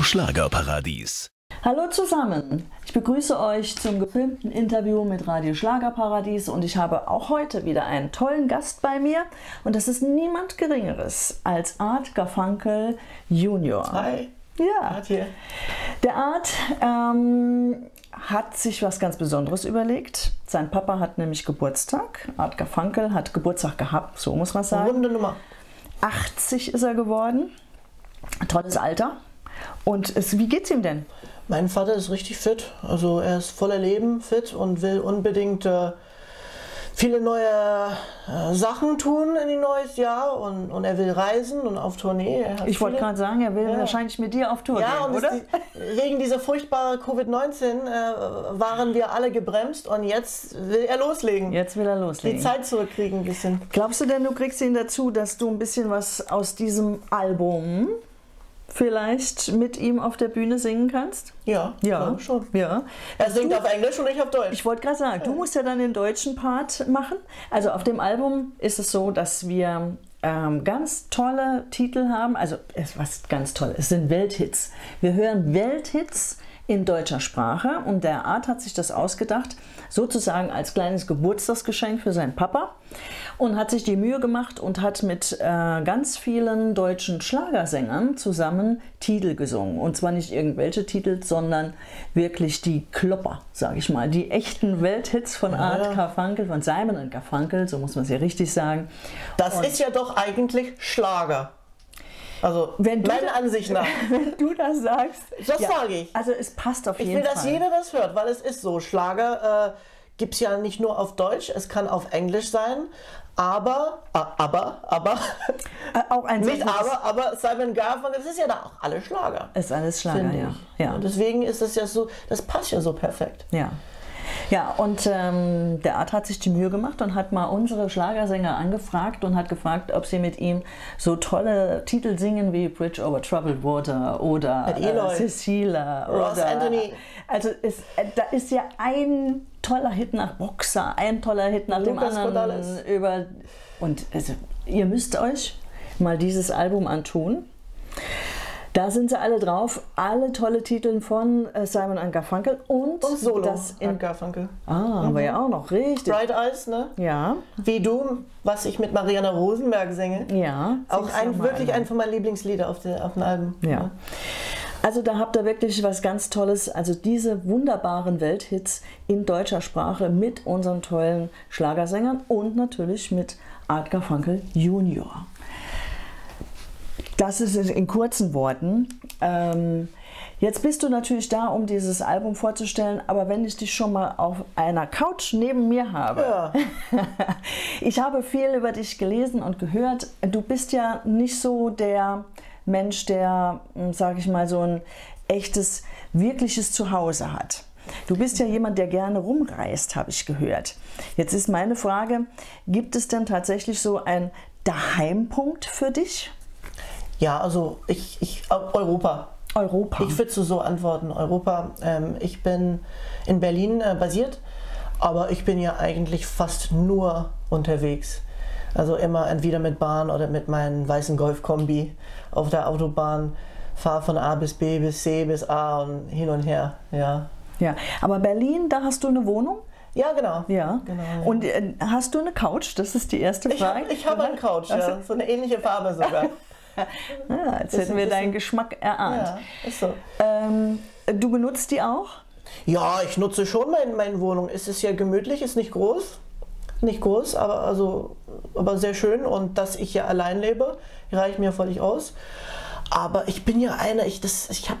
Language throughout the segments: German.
Radio Schlagerparadies. Hallo zusammen, ich begrüße euch zum gefilmten Interview mit Radio Schlagerparadies und ich habe auch heute wieder einen tollen Gast bei mir und das ist niemand Geringeres als Art Garfunkel Junior. Hi. Ja, Art hier. der Art ähm, hat sich was ganz Besonderes überlegt. Sein Papa hat nämlich Geburtstag. Art Garfunkel hat Geburtstag gehabt, so muss man sagen. Runde Nummer. 80 ist er geworden. Tolles Alter. Und es, wie geht's ihm denn? Mein Vater ist richtig fit. Also er ist voller Leben, fit und will unbedingt äh, viele neue äh, Sachen tun in ein neues Jahr und, und er will reisen und auf Tournee. Ich wollte gerade sagen, er will Ja. wahrscheinlich mit dir auf Tour Ja, gehen, oder? die, wegen dieser furchtbaren Covid-19 äh, waren wir alle gebremst und jetzt will er loslegen. Jetzt will er Die loslegen. Zeit zurückkriegen ein bisschen. Glaubst du denn, du kriegst ihn dazu, dass du ein bisschen was aus diesem Album vielleicht mit ihm auf der Bühne singen kannst? Ja, glaub schon. Ja. Er singt auf Englisch und ich auf Deutsch. Ich wollte gerade sagen, du musst ja dann den deutschen Part machen. Also auf dem Album ist es so, dass wir ähm, ganz tolle Titel haben. Also es was ganz toll. Es sind Welthits. Wir hören Welthits in deutscher Sprache und der Art hat sich das ausgedacht, sozusagen als kleines Geburtstagsgeschenk für seinen Papa und hat sich die Mühe gemacht und hat mit äh, ganz vielen deutschen Schlagersängern zusammen Titel gesungen. Und zwar nicht irgendwelche Titel, sondern wirklich die Klopper, sage ich mal. Die echten Welthits von Art ja. Garfunkel, von Simon und Garfunkel, so muss man es ja richtig sagen. Das ist ja doch eigentlich Schlager. Also Wenn du meiner Ansicht nach. Wenn du das sagst. Das sage ich. Also es passt auf Ich jeden will, dass Fall. jeder das hört, weil es ist so. Schlager äh, gibt es ja nicht nur auf Deutsch, es kann auf Englisch sein. Aber, ah, aber, aber, Äh, auch ein gutes- aber, aber Simon Garfunkel, das ist ja da auch alle Schlager. Ist alles Schlager, ja. ja. Und deswegen ist es ja so, das passt ja so perfekt. Ja. Ja, und ähm, der Art hat sich die Mühe gemacht und hat mal unsere Schlagersänger angefragt und hat gefragt, ob sie mit ihm so tolle Titel singen wie Bridge over Troubled Water oder äh, Cecilia Ross oder Anthony. Also ist, äh, da ist ja ein toller Hit nach Boxer, ein toller Hit nach Lucas dem anderen González. über und also, ihr müsst euch mal dieses Album antun. Da sind sie alle drauf, alle tolle Titel von äh, Simon and Garfunkel und, Und Solo, das in Garfunkel. Ah, haben wir ja auch noch, richtig. Bright Eyes, ne? Ja, Wie du, was ich mit Mariana Rosenberg singe. ja. Auch ein, wirklich ein von meinen Lieblingslieder auf, der, auf dem Album. Ja. Also da habt ihr wirklich was ganz Tolles, also diese wunderbaren Welthits in deutscher Sprache mit unseren tollen Schlagersängern und natürlich mit Art Garfunkel Junior. Das ist es in kurzen Worten. Ähm, jetzt bist du natürlich da, um dieses Album vorzustellen, aber wenn ich dich schon mal auf einer Couch neben mir habe, Ja. ich habe viel über dich gelesen und gehört. Du bist ja nicht so der Mensch, der, sage ich mal, so ein echtes, wirkliches Zuhause hat. Du bist ja jemand, der gerne rumreist, habe ich gehört. Jetzt ist meine Frage, gibt es denn tatsächlich so einen Daheimpunkt für dich? Ja, also ich, ich Europa. Europa. Ich würde so antworten, Europa. Ähm, ich bin in Berlin äh, basiert, aber ich bin ja eigentlich fast nur unterwegs. Also immer entweder mit Bahn oder mit meinem weißen Golf-Kombi auf der Autobahn. Fahre von A bis B bis C bis A und hin und her. Ja, ja, aber Berlin, da hast du eine Wohnung? ja genau. Ja. Genau, ja. Und äh, hast du eine Couch? Das ist die erste Ich Frage. habe ich hab eine Couch, ja. so eine ähnliche Farbe sogar. Ja, jetzt hätten ein wir deinen Geschmack erahnt. ja, ist so. Ähm, du benutzt die auch? Ja, ich nutze schon mein, meine Wohnung. Es ist ja gemütlich, ist nicht groß. Nicht groß, aber, also, aber sehr schön. Und dass ich ja allein lebe, reicht mir völlig aus. Aber ich bin ja einer, ich, das, ich habe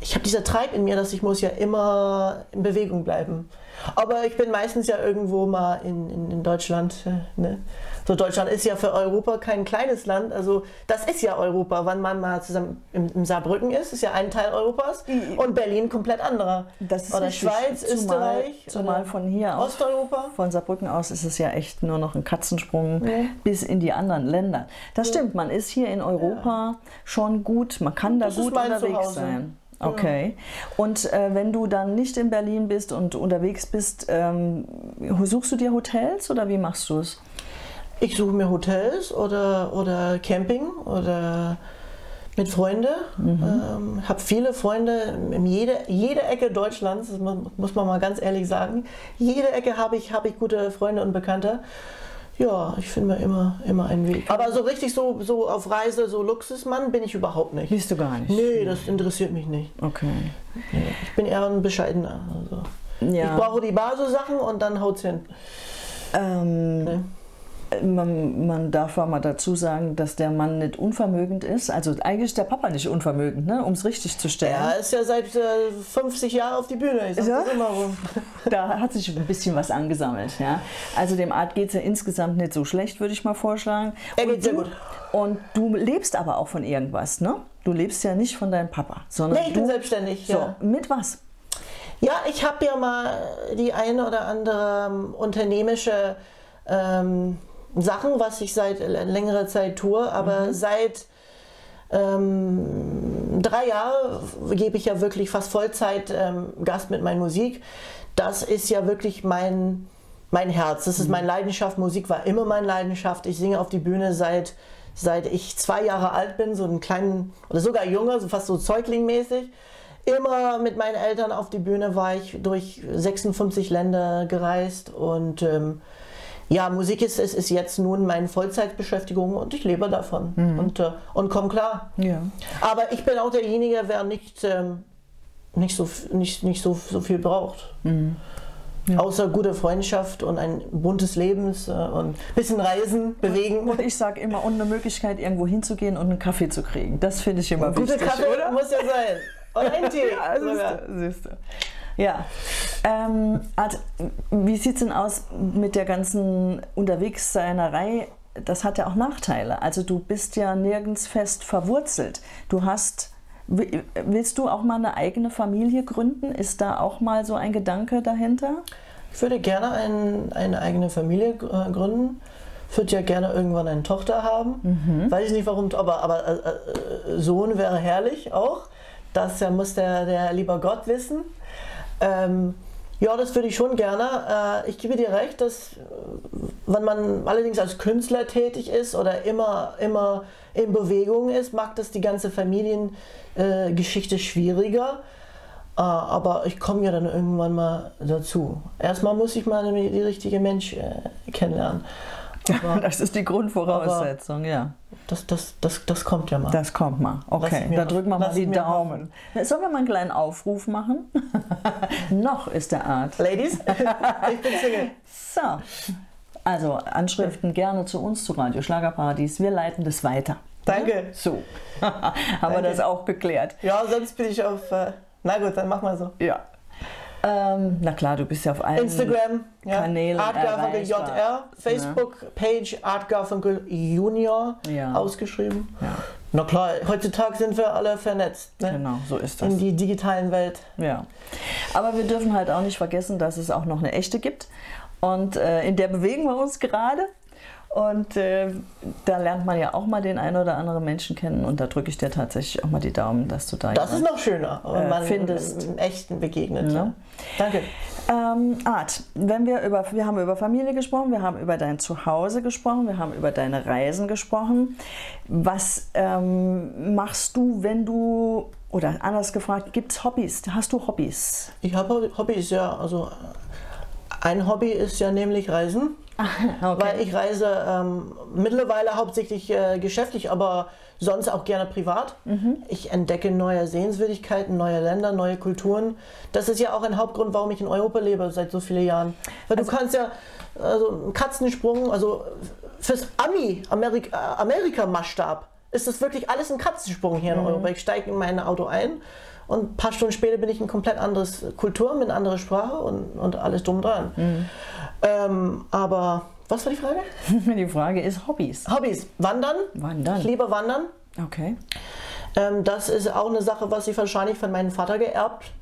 ich hab dieser Treib in mir, dass ich muss ja immer in Bewegung bleiben. Aber ich bin meistens ja irgendwo mal in, in, in Deutschland. äh, Ne? So Deutschland ist ja für Europa kein kleines Land. Also das ist ja Europa. Wenn man mal zusammen im, im Saarbrücken ist, ist ja ein Teil Europas und Berlin komplett anderer. Das ist oder richtig. Schweiz, Zumal- Österreich, zumal oder von hier aus. Osteuropa. Von Saarbrücken aus ist es ja echt nur noch ein Katzensprung Ja. bis in die anderen Länder. Das stimmt, man ist hier in Europa schon gut, man kann da Das ist gut unterwegs Zuhause. sein. Okay. Und äh, wenn du dann nicht in Berlin bist und unterwegs bist, ähm, suchst du dir Hotels oder wie machst du es? Ich suche mir Hotels oder, oder Camping oder mit Freunden. Ähm, habe viele Freunde in jede, jede Ecke Deutschlands, muss man mal ganz ehrlich sagen. Jede Ecke habe ich, habe ich gute Freunde und Bekannte. Ja, ich finde mir immer, immer einen Weg. Aber so richtig so, so auf Reise, so Luxusmann bin ich überhaupt nicht. Bist du gar nicht? Nee, das interessiert mich nicht. Okay. Ich bin eher ein bescheidener. Also. Ja. Ich brauche die Basissachen und dann haut's hin. Ähm, Ne? Man, man darf auch mal dazu sagen, dass der Mann nicht unvermögend ist. Also eigentlich ist der Papa nicht unvermögend, ne? um es richtig zu stellen. Er ist ja seit äh, 50 Jahren auf die Bühne. Ich sag Ja? immer rum. Da hat sich ein bisschen was angesammelt. Ja? Also dem Art geht es ja insgesamt nicht so schlecht, würde ich mal vorschlagen. Er geht Und sehr du, gut. Und du lebst aber auch von irgendwas, ne? Du lebst ja nicht von deinem Papa, sondern Nee, ich du, bin selbstständig. so, Ja. mit was? Ja, ich habe ja mal die eine oder andere ähm, unternehmische ähm, Sachen, was ich seit längerer Zeit tue, aber seit ähm, drei Jahren gebe ich ja wirklich fast Vollzeit ähm, Gast mit meiner Musik. Das ist ja wirklich mein, mein Herz, das ist meine Leidenschaft. Musik war immer meine Leidenschaft. Ich singe auf die Bühne seit, seit ich zwei Jahre alt bin, so einen kleinen oder sogar jünger, so fast so Zeuglingmäßig. Immer mit meinen Eltern auf die Bühne war ich durch 56 Länder gereist und ähm, ja, Musik ist, ist, ist jetzt nun meine Vollzeitbeschäftigung und ich lebe davon und, äh, und komme klar. Ja. Aber ich bin auch derjenige, wer nicht, ähm, nicht, so, nicht, nicht so, so viel braucht. Außer gute Freundschaft und ein buntes Lebens äh, und ein bisschen reisen, bewegen. Und ich sage immer, und eine Möglichkeit, irgendwo hinzugehen und einen Kaffee zu kriegen. Das finde ich immer Gute wichtig, Kaffee oder? muss ja sein. Und ein Tee. Ja, siehste, siehste. Ja. Ähm, Art, wie sieht es denn aus mit der ganzen Unterwegsseinerei? Das hat ja auch Nachteile. Also du bist ja nirgends fest verwurzelt. Du hast, wi- willst du auch mal eine eigene Familie gründen? Ist da auch mal so ein Gedanke dahinter? Ich würde gerne ein, eine eigene Familie äh, gründen. Ich würde ja gerne irgendwann eine Tochter haben. Weiß ich nicht warum, aber, aber äh, äh, Sohn wäre herrlich auch. Das ja, muss der, der lieber Gott wissen. Ähm, ja, das würde ich schon gerne. Äh, ich gebe dir recht, dass äh, wenn man allerdings als Künstler tätig ist oder immer, immer in Bewegung ist, macht das die ganze Familiengeschichte äh, schwieriger. Aber ich komme ja dann irgendwann mal dazu. Erstmal muss ich mal die, richtige Mensch kennenlernen. Aber Das ist die Grundvoraussetzung, ja. das, das, das, das kommt ja mal. Das kommt mal. Okay, da drücken wir mal die Daumen. Sollen wir mal einen kleinen Aufruf machen? Noch ist der Art. Ladies, ich bin Single. So, also Anschriften gerne zu uns, zu Radio Schlagerparadies. Wir leiten das weiter. Danke. So, haben wir das auch geklärt. Ja, sonst bin ich auf. Äh, na gut, dann mach mal so. Ja. Ähm, na klar, du bist ja auf allen Instagram, ja. Kanälen Art Garfunkel erreichbar. JR, Facebook Page Art Garfunkel Junior Ja. ausgeschrieben. Ja, Na klar, heutzutage sind wir alle vernetzt ne? genau, so ist das. in die digitalen Welt. Ja. Aber wir dürfen halt auch nicht vergessen, dass es auch noch eine echte gibt. Und äh, in der bewegen wir uns gerade. Und äh, da lernt man ja auch mal den einen oder anderen Menschen kennen. Und da drücke ich dir tatsächlich auch mal die Daumen, dass du da Das ist noch schöner, wenn Äh, man findest. im echten begegnet. Ja. Ja. Danke. Ähm, Art, wenn wir über, wir haben über Familie gesprochen, wir haben über dein Zuhause gesprochen, wir haben über deine Reisen gesprochen. Was ähm, machst du, wenn du, oder anders gefragt, gibt es Hobbys? Hast du Hobbys? Ich habe Hobbys, ja. Also ein Hobby ist ja nämlich Reisen. Weil ich reise ähm, mittlerweile hauptsächlich äh, geschäftlich, aber sonst auch gerne privat. Ich entdecke neue Sehenswürdigkeiten, neue Länder, neue Kulturen. Das ist ja auch ein Hauptgrund, warum ich in Europa lebe seit so vielen Jahren. Weil du kannst ja also einen Katzensprung, also fürs Ami, Amerika, Amerika-Maßstab, ist das wirklich alles ein Katzensprung hier in Europa. Ich steige in mein Auto ein und ein paar Stunden später bin ich in komplett anderes Kultur, mit einer anderen Sprache und, und alles dumm dran. Ähm, aber was war die Frage? Die Frage ist Hobbys. Hobbys. Wandern. Wandern. Ich liebe Wandern. Okay. Ähm, das ist auch eine Sache, was ich wahrscheinlich von meinem Vater geerbt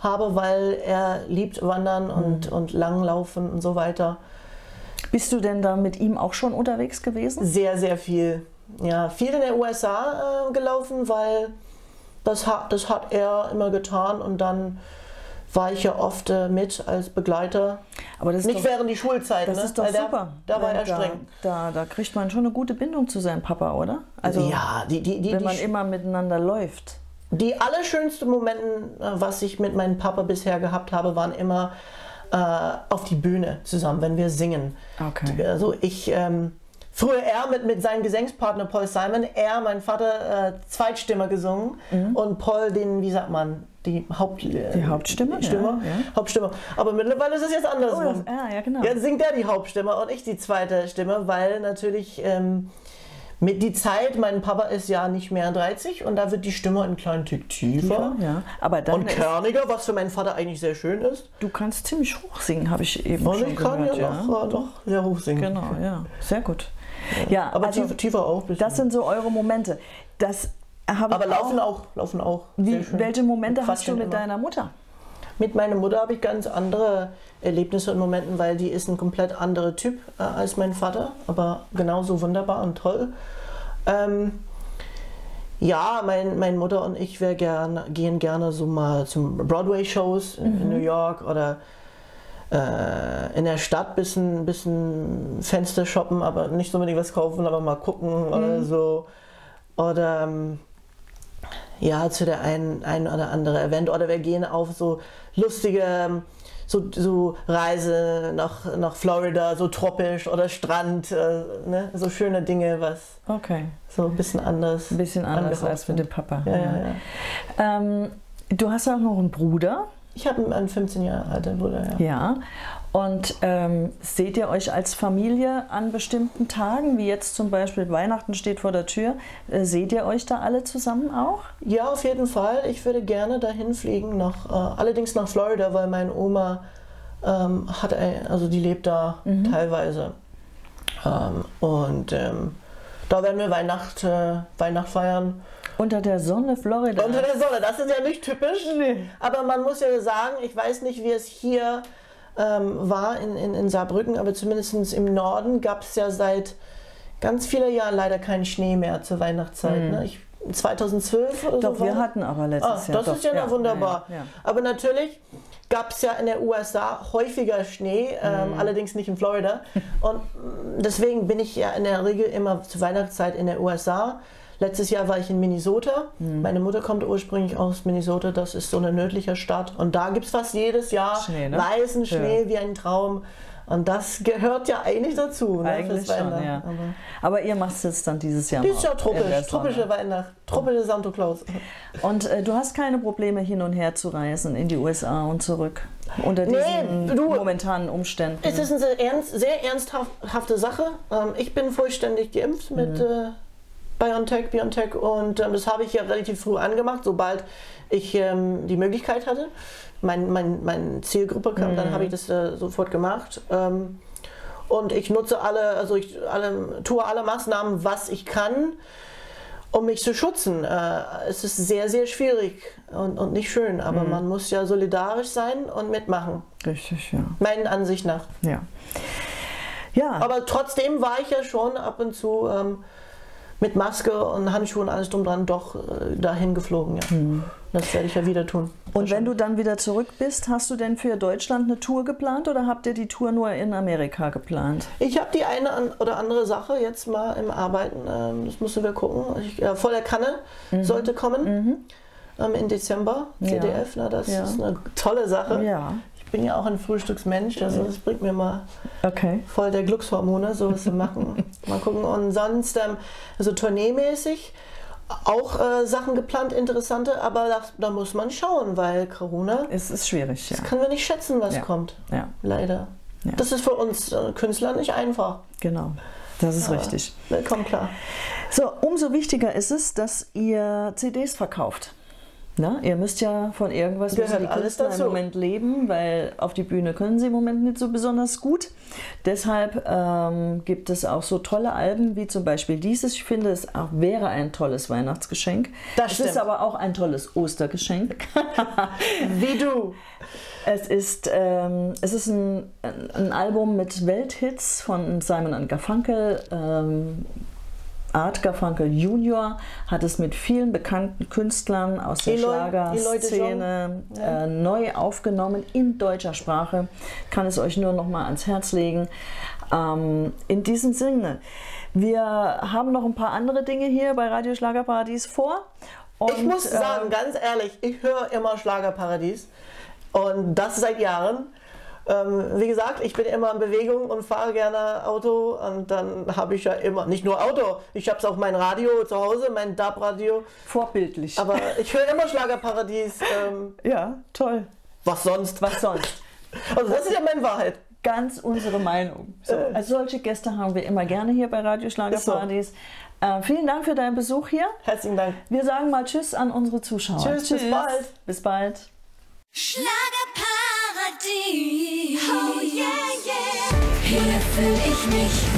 habe, weil er liebt Wandern und, und Langlaufen und so weiter. Bist du denn da mit ihm auch schon unterwegs gewesen? Sehr, sehr viel. Ja, viel in den USA äh, gelaufen, weil das hat, das hat er immer getan und dann war ich ja oft äh, mit als Begleiter. Aber das Nicht doch, während die Schulzeit, das ne? ist doch der, super. Da war er streng. Da, da kriegt man schon eine gute Bindung zu seinem Papa, oder? Also ja, die, die, die, wenn man immer miteinander läuft. die allerschönsten Momenten, äh, was ich mit meinem Papa bisher gehabt habe, waren immer äh, auf die Bühne zusammen, wenn wir singen. Okay. Also ich, ähm, früher er mit, mit seinem Gesangspartner Paul Simon, er, mein Vater, äh, Zweitstimme gesungen und Paul den, wie sagt man, die, Haupt, äh, Die Hauptstimme, Stimme, ja, ja. Hauptstimme. Aber mittlerweile ist es jetzt andersrum. Oh, ja, ja, genau. Jetzt singt er die Hauptstimme und ich die zweite Stimme, weil natürlich ähm, mit die Zeit, mein Papa ist ja nicht mehr 30 und da wird die Stimme ein klein Tick tiefer. ja. Aber dann Und kerniger, was für meinen Vater eigentlich sehr schön ist. du kannst ziemlich hoch singen, habe ich eben Und schon ich kann gehört. ja noch, äh, doch sehr hoch singen. Genau, ja. Sehr gut. Ja, Aber also, tiefer, tiefer auch. Das sind so eure Momente. Das habe Aber ich laufen auch. auch, laufen auch. Wie, welche Momente hast du mit immer. deiner Mutter? Mit meiner Mutter habe ich ganz andere Erlebnisse und Momenten, weil die ist ein komplett anderer Typ äh, als mein Vater, aber genauso wunderbar und toll. Ähm, ja, mein, meine Mutter und ich gern, gehen gerne so mal zum Broadway-Shows in, in New York oder in der Stadt bisschen, bisschen Fenster shoppen, aber nicht so unbedingt was kaufen, aber mal gucken oder so. Oder ähm, ja, zu der einen, ein oder andere Event. Oder wir gehen auf so lustige ähm, so, so Reise nach, nach Florida, so tropisch oder Strand, äh, ne? so schöne Dinge, was Okay. so ein bisschen anders. Ein bisschen anders als mit dem Papa. Ja, ja, ja. Ähm, du hast ja auch noch einen Bruder. Ich habe einen 15 Jahre alten Bruder, ja. Ja. Und ähm, seht ihr euch als Familie an bestimmten Tagen, wie jetzt zum Beispiel Weihnachten steht vor der Tür? Äh, seht ihr euch da alle zusammen auch? Ja, auf jeden Fall. Ich würde gerne dahin fliegen, nach, äh, allerdings nach Florida, weil meine Oma ähm, hat, ein, also die lebt da teilweise. Ähm, und ähm, da werden wir Weihnacht, äh, Weihnacht feiern. Unter der Sonne Florida. Unter der Sonne, das ist ja nicht typisch. Nee. Aber man muss ja sagen, ich weiß nicht, wie es hier ähm, war in, in, in Saarbrücken, aber zumindest im Norden gab es ja seit ganz vielen Jahren leider keinen Schnee mehr zur Weihnachtszeit. Ne? Ich, 2012 oder Doch, so. wir hatten aber Ah, letztes Jahr. das doch, ist ja, noch wunderbar. Ja, ja. Aber natürlich gab es ja in der USA häufiger Schnee, ähm, Mhm. allerdings nicht in Florida. Und deswegen bin ich ja in der Regel immer zur Weihnachtszeit in der USA. Letztes Jahr war ich in Minnesota. Mhm. Meine Mutter kommt ursprünglich aus Minnesota. Das ist so eine nördliche Stadt. Und da gibt es fast jedes Jahr Schnee, ne? weißen Schnee wie ein Traum. Und das gehört ja eigentlich dazu. Ne, Eigentlich schon, Weihnachten. ja. Aber Aber ihr macht es jetzt dann dieses Jahr Dieses Jahr tropisch, tropische Weihnacht, tropische Santa Claus. Und äh, du hast keine Probleme hin und her zu reisen in die USA und zurück unter diesen Nee, du- momentanen Umständen. Es ist eine sehr, ernst, sehr ernsthafte Sache. Ähm, ich bin vollständig geimpft mit äh, BioNTech, BioNTech und ähm, das habe ich ja relativ früh angemacht, sobald ich ähm, die Möglichkeit hatte. Mein, mein, meine Zielgruppe kam, dann habe ich das äh, sofort gemacht. Ähm, und ich nutze alle, also ich alle, tue alle Maßnahmen, was ich kann, um mich zu schützen. Äh, es ist sehr, sehr schwierig und, und nicht schön, aber man muss ja solidarisch sein und mitmachen. Richtig, ja. Meiner Ansicht nach. Ja. Ja, Aber trotzdem war ich ja schon ab und zu ähm, mit Maske und Handschuhen alles drum dran doch äh, dahin geflogen. Ja. Das werde ich ja wieder tun. und wenn du dann wieder zurück bist, hast du denn für Deutschland eine Tour geplant oder habt ihr die Tour nur in Amerika geplant? Ich habe die eine an- oder andere Sache jetzt mal im Arbeiten. Ähm, das müssen wir gucken. Ich, äh, Voller Kanne sollte kommen ähm, im Dezember. Ja. CDF, na, das Ja. ist eine tolle Sache. Ja, Ich bin ja auch ein Frühstücksmensch, also das bringt mir mal okay. voll der Glückshormone, sowas zu machen. Mal gucken. Und sonst, ähm, also tourneemäßig, auch äh, Sachen geplant, interessante, aber das, da muss man schauen, weil Corona Es ist schwierig, ja. können wir nicht schätzen, was Ja. kommt. Ja, Leider. Ja. Das ist für uns äh, Künstler nicht einfach. genau. Das ist Aber richtig. Willkommen klar. So, umso wichtiger ist es, dass ihr CDs verkauft. Na, ihr müsst ja von irgendwas Gehört müssen die alles Künstler im Moment leben, weil auf die Bühne können sie im Moment nicht so besonders gut. Deshalb ähm, gibt es auch so tolle Alben wie zum Beispiel dieses. Ich finde, es auch wäre ein tolles Weihnachtsgeschenk. Das es ist stimmt. aber auch ein tolles Ostergeschenk. Wie du. Es ist, ähm, es ist ein, ein Album mit Welthits von Simon and Garfunkel. Ähm, Art Garfunkel Junior hat es mit vielen bekannten Künstlern aus der Schlagerszene äh, neu aufgenommen in deutscher Sprache. Kann es euch nur noch mal ans Herz legen. Ähm, in diesem Sinne, wir haben noch ein paar andere Dinge hier bei Radio Schlagerparadies vor. Und, Ich muss äh, sagen, ganz ehrlich, ich höre immer Schlagerparadies und das seit Jahren. Ähm, wie gesagt, ich bin immer in Bewegung und fahre gerne Auto und dann habe ich ja immer, nicht nur Auto, ich habe auch mein Radio zu Hause, mein DAB-Radio, vorbildlich. aber ich höre immer Schlagerparadies. Ähm, ja, toll. was sonst? Was sonst? Also das ist ja meine Wahrheit. ganz unsere Meinung. So, Äh. also solche Gäste haben wir immer gerne hier bei Radio Schlagerparadies. Äh, vielen Dank für deinen Besuch hier. Herzlichen Dank. Wir sagen mal Tschüss an unsere Zuschauer. Tschüss, bis bald. Bis bald. Schlagerparadies. Oh yeah, yeah. Hier fühl ich mich.